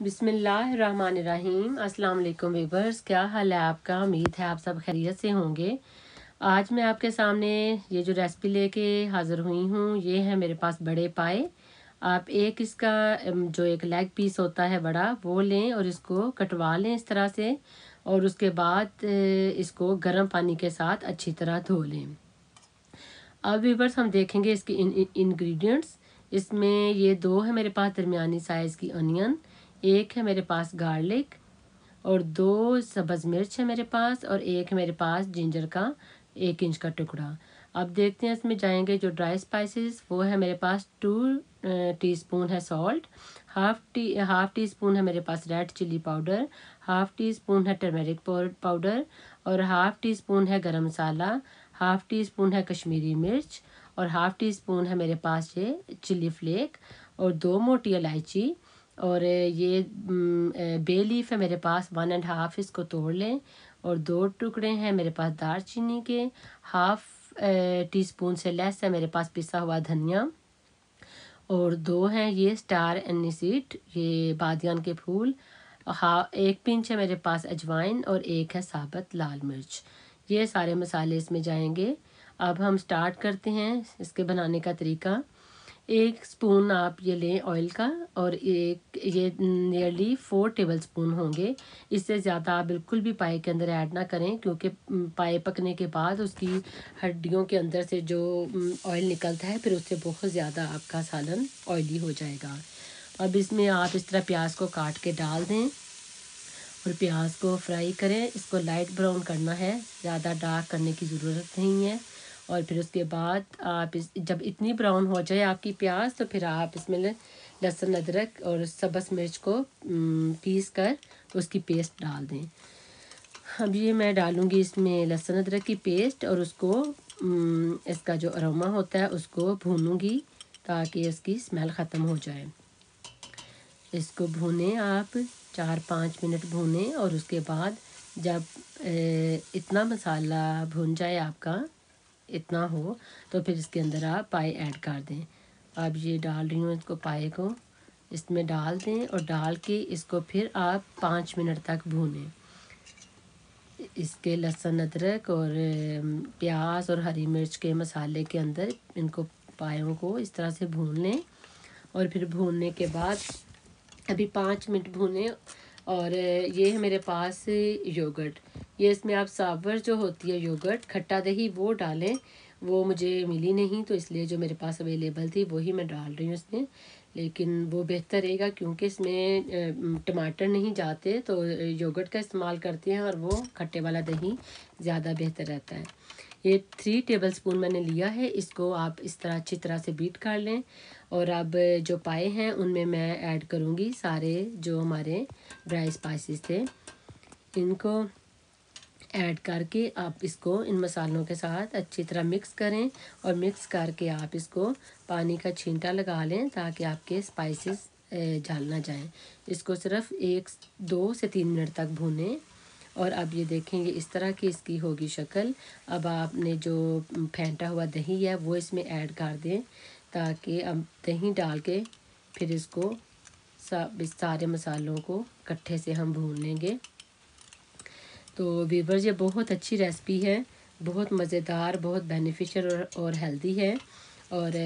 बिसमीम वालेकुम वीवर्स क्या हाल है आपका? उम्मीद है आप सब खैरियत से होंगे। आज मैं आपके सामने ये जो रेसिपी लेके हाज़िर हुई हूँ, ये है मेरे पास बड़े पाए। आप एक इसका जो एक लेग पीस होता है बड़ा, वो लें और इसको कटवा लें इस तरह से और उसके बाद इसको गर्म पानी के साथ अच्छी तरह धो लें। अब वीवर्स हम देखेंगे इसके इन इंग्रेडिएंट्स इसमें ये दो है मेरे पास, दरमियानी साइज़ की अनियन एक है मेरे पास गार्लिक और दो सब्ज़ मिर्च है मेरे पास और एक है मेरे पास जिंजर का एक इंच का टुकड़ा। अब देखते हैं इसमें जाएँगे जो ड्राई स्पाइसेस वो है मेरे पास टू टीस्पून है salt half tea half teaspoon है मेरे पास red chilli powder half teaspoon है टर्मेरिक पाउडर और हाफ़ टी स्पून है गरम मसाला हाफ़ टी स्पून है कश्मीरी मिर्च और हाफ़ टी स्पून है मेरे पास ये चिल्ली फ्लेक और दो मोटी इलायची और ये बे लीफ है मेरे पास वन एंड हाफ़ इसको तोड़ लें और दो टुकड़े हैं मेरे पास दार चीनी के हाफ़ टी स्पून से लेस है मेरे पास पिसा हुआ धनिया और दो हैं ये स्टार एनिसीट ये बादियान के फूल, हा, एक पिंच है मेरे पास अजवाइन और एक है साबत लाल मिर्च। ये सारे मसाले इसमें जाएँगे। अब हम स्टार्ट करते हैं इसके बनाने का तरीका। एक स्पून आप ये लें ऑयल का और एक, ये नियरली फोर टेबल स्पून होंगे। इससे ज़्यादा आप बिल्कुल भी पाए के अंदर ऐड ना करें, क्योंकि पाए पकने के बाद उसकी हड्डियों के अंदर से जो ऑयल निकलता है, फिर उससे बहुत ज़्यादा आपका सालन ऑयली हो जाएगा। अब इसमें आप इस तरह प्याज को काट के डाल दें और प्याज को फ्राई करें। इसको लाइट ब्राउन करना है, ज़्यादा डार्क करने की ज़रूरत नहीं है। और फिर उसके बाद आप इस, जब इतनी ब्राउन हो जाए आपकी प्याज तो फिर आप इसमें लहसुन, अदरक और सब्ज़ मिर्च को पीस कर उसकी पेस्ट डाल दें। अब ये मैं डालूँगी इसमें लहसुन, अदरक की पेस्ट और उसको इसका जो अरोमा होता है उसको भूनूँगी ताकि इसकी स्मेल ख़त्म हो जाए। इसको भूनें आप चार पाँच मिनट भूनें और उसके बाद जब इतना मसाला भून जाए आपका इतना हो तो फिर इसके अंदर आप पाए ऐड कर दें। अब ये डाल रही हूँ इसको पाए को। इसमें डाल दें और डाल के इसको फिर आप पाँच मिनट तक भूनें। इसके लहसुन, अदरक और प्याज और हरी मिर्च के मसाले के अंदर इनको पायों को इस तरह से भून लें। और फिर भूनने के बाद अभी पाँच मिनट भूनें और ये है मेरे पास योगर्ट। ये इसमें आप सावर जो होती है योगर्ट, खट्टा दही वो डालें। वो मुझे मिली नहीं तो इसलिए जो मेरे पास अवेलेबल थी वही मैं डाल रही हूँ इसमें। लेकिन वो बेहतर रहेगा क्योंकि इसमें टमाटर नहीं जाते तो योगर्ट का इस्तेमाल करते हैं और वो खट्टे वाला दही ज़्यादा बेहतर रहता है। ये थ्री टेबल स्पून मैंने लिया है, इसको आप इस तरह, अच्छी तरह से बीट कर लें। और अब जो पाए हैं, उनमें मैं ऐड करूँगी सारे जो हमारे ड्राई स्पाइसेस थे। इनको ऐड करके आप इसको इन मसालों के साथ अच्छी तरह मिक्स करें और मिक्स करके आप इसको पानी का छींटा लगा लें ताकि आपके स्पाइसेस जल ना जाएँ। इसको सिर्फ़ एक दो से तीन मिनट तक भूनें और अब ये देखेंगे इस तरह की इसकी होगी शक्ल। अब आपने जो फेंटा हुआ दही है वो इसमें ऐड कर दें ताकि अब दही डाल के फिर इसको सब सारे मसालों को इकट्ठे से हम भून लेंगे। तो वीवर्स ये बहुत अच्छी रेसिपी है बहुत मज़ेदार बहुत बेनिफिशियल और, और हेल्दी है। और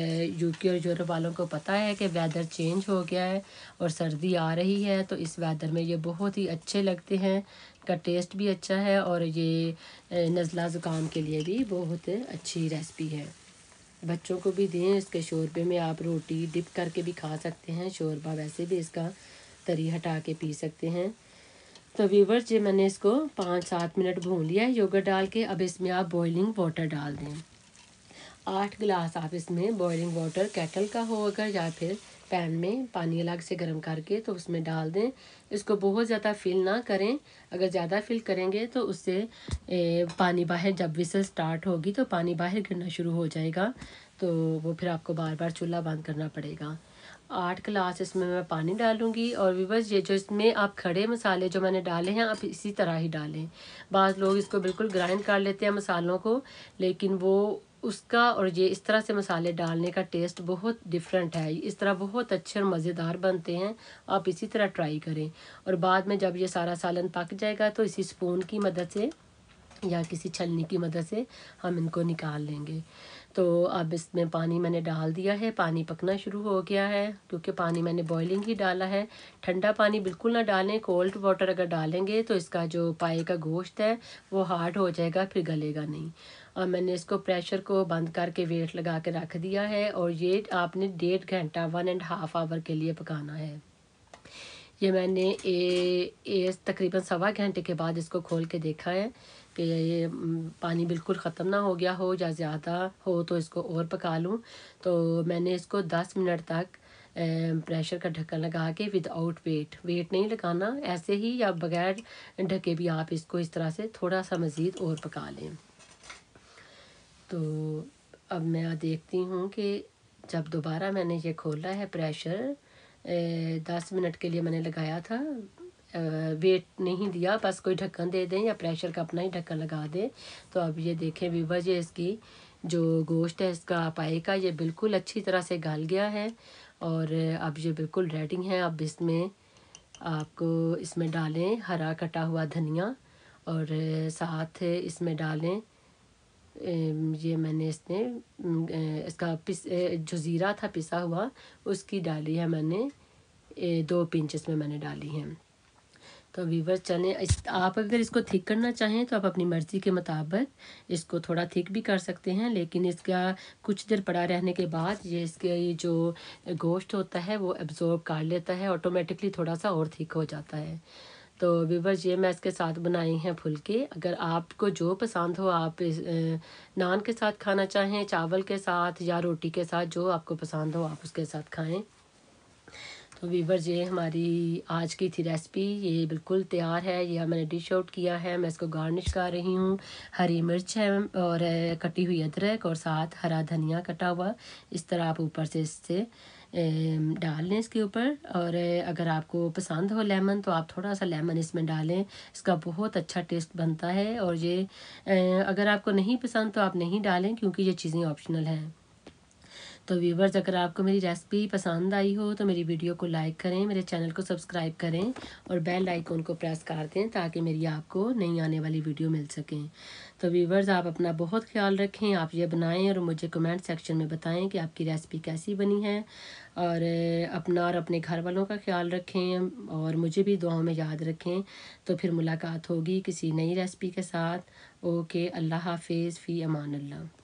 यूके और यूरोप वालों को पता है कि वेदर चेंज हो गया है और सर्दी आ रही है तो इस वेदर में ये बहुत ही अच्छे लगते हैं का टेस्ट भी अच्छा है और ये नज़ला ज़ुकाम के लिए भी बहुत अच्छी रेसिपी है। बच्चों को भी दें इसके शोरबे में आप रोटी डिप करके भी खा सकते हैं शोरबा वैसे भी इसका तरी हटा के पी सकते हैं। तो व्यूवर जी मैंने इसको पाँच सात मिनट भून लिया है। योगर्ट डाल के अब इसमें आप बॉइलिंग वाटर डाल दें। आठ गिलास आप इसमें बॉइलिंग वाटर केटल का हो अगर या फिर पैन में पानी अलग से गर्म करके तो उसमें डाल दें। इसको बहुत ज़्यादा फिल ना करें। अगर ज़्यादा फिल करेंगे तो उससे पानी बाहर जब विसल स्टार्ट होगी तो पानी बाहर गिरना शुरू हो जाएगा। तो वो फिर आपको बार बार चूल्हा बंद करना पड़ेगा। आठ गिलास इसमें मैं पानी डालूँगी और विवर्स ये जो इसमें आप खड़े मसाले जो मैंने डाले हैं, आप इसी तरह ही डालें। बाज़ लोग इसको बिल्कुल ग्राइंड कर लेते हैं मसालों को, लेकिन वो उसका और ये इस तरह से मसाले डालने का टेस्ट बहुत डिफरेंट है। इस तरह बहुत अच्छे और मज़ेदार बनते हैं। आप इसी तरह ट्राई करें। और बाद में जब ये सारा सालन पक जाएगा तो इसी स्पून की मदद से या किसी छलनी की मदद से हम इनको निकाल लेंगे। तो अब इसमें पानी मैंने डाल दिया है पानी पकना शुरू हो गया है क्योंकि पानी मैंने बॉइलिंग ही डाला है। ठंडा पानी बिल्कुल ना डालें कोल्ड वाटर अगर डालेंगे तो इसका जो पाए का गोश्त है वो हार्ड हो जाएगा फिर गलेगा नहीं। और मैंने इसको प्रेशर को बंद करके वेट लगा के रख दिया है और ये आपने डेढ़ घंटा वन एंड हाफ़ आवर के लिए पकाना है। ये मैंने ए, ए तकरीबन सवा घंटे के बाद इसको खोल के देखा है। कि ये पानी बिल्कुल ख़त्म ना हो गया हो या ज़्यादा हो तो इसको और पका लूँ। तो मैंने इसको दस मिनट तक प्रेशर का ढक्कन लगा के विदाउट वेट वेट नहीं लगाना। ऐसे ही या बगैर ढके भी आप इसको इस तरह से थोड़ा सा मज़ीद और पका लें। तो अब मैं देखती हूँ कि जब दोबारा मैंने ये खोला है प्रेशर दस मिनट के लिए मैंने लगाया था वेट नहीं दिया, बस कोई ढक्कन दे दें या प्रेशर का अपना ही ढक्कन लगा दें। तो अब ये देखें विवज ये इसकी जो गोश्त है, इसका पाए का, ये बिल्कुल अच्छी तरह से गल गया है और अब ये बिल्कुल रेडी है। अब इसमें आपको इसमें डालें हरा कटा हुआ धनिया और साथ इसमें डालें ये मैंने इसने इसका पिस जो ज़ीरा था पिसा हुआ, उसकी डाली है मैंने दो पिंच इसमें मैंने डाली है। तो वीवर चने इस, आप अगर इसको थिक करना चाहें तो आप अपनी मर्ज़ी के मुताबिक इसको थोड़ा थिक भी कर सकते हैं, लेकिन इसका कुछ देर पड़ा रहने के बाद ये इसके, ये जो गोश्त होता है, वो एब्जॉर्ब कर लेता है ऑटोमेटिकली थोड़ा सा और थिक हो जाता है। तो वीवर्स ये मैं इसके साथ बनाई हैं फुलके। अगर आपको जो पसंद हो, आप नान के साथ खाना चाहें, चावल के साथ या रोटी के साथ, जो आपको पसंद हो, आप उसके साथ खाएँ। तो वीवर्स ये हमारी आज की थी रेसिपी ये बिल्कुल तैयार है, ये मैंने डिश आउट किया है, मैं इसको गार्निश कर रही हूँ। हरी मिर्च है और कटी हुई अदरक और साथ हरा धनिया कटा हुआ, इस तरह आप ऊपर से इससे डाल लें इसके ऊपर। और अगर आपको पसंद हो लेमन तो आप थोड़ा सा लेमन इसमें डालें, इसका बहुत अच्छा टेस्ट बनता है। और ये अगर आपको नहीं पसंद तो आप नहीं डालें, क्योंकि ये चीज़ें ऑप्शनल हैं। तो व्यूवर्स अगर आपको मेरी रेसिपी पसंद आई हो तो मेरी वीडियो को लाइक करें, मेरे चैनल को सब्सक्राइब करें और बेल आइकॉन को प्रेस कर दें ताकि मेरी आपको नई आने वाली वीडियो मिल सकें। तो व्यूवर्स आप अपना बहुत ख्याल रखें, आप ये बनाएँ और मुझे कमेंट सेक्शन में बताएँ कि आपकी रेसिपी कैसी बनी है। और अपना और अपने घर वालों का ख्याल रखें और मुझे भी दुआओं में याद रखें। तो फिर मुलाकात होगी किसी नई रेसिपी के साथ। ओके, अल्लाह हाफिज़, फ़ी अमान अल्लाह